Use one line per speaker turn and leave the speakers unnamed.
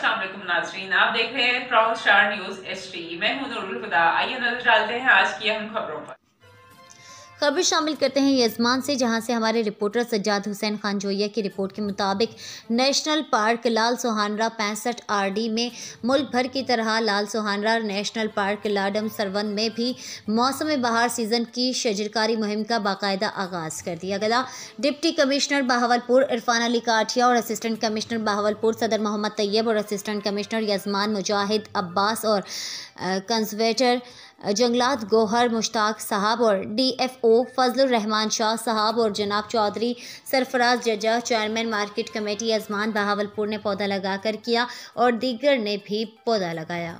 असलम नाजरीन, आप देख रहे हैं प्रॉन्ग स्टार न्यूज़ एस मैं हूँ नूरुल खुदा। आइए नज़र डालते हैं आज की अहम खबरों पर।
खबर शामिल करते हैं यजमान से, जहाँ से हमारे रिपोर्टर सज्जाद हुसैन खान जोया की रिपोर्ट के मुताबिक नेशनल पार्क लाल सोहानरा पैंसठ आरडी में मुल्क भर की तरह लाल सोहानरा नेशनल पार्क लाडम सरवन में भी मौसम बहार सीज़न की शजरकारी मुहिम का बाकायदा आगाज़ कर दिया गया। डिप्टी कमिश्नर बहावलपुर इरफान अली काठिया और असिस्टेंट कमिश्नर बहावलपुर सदर मोहम्मद तैयब और असिस्टेंट कमिश्नर यजमान मुजाहिद अब्बास और कंजर्वेटर जंगलात गोहर, मुश्ताक साहब और डीएफओ फजल रहमान शाह साहब और जनाब चौधरी सरफराज जजा, chairman market committee Ajman Bahawalpur ने पौधा लगाकर किया और दीगर ने भी पौधा लगाया।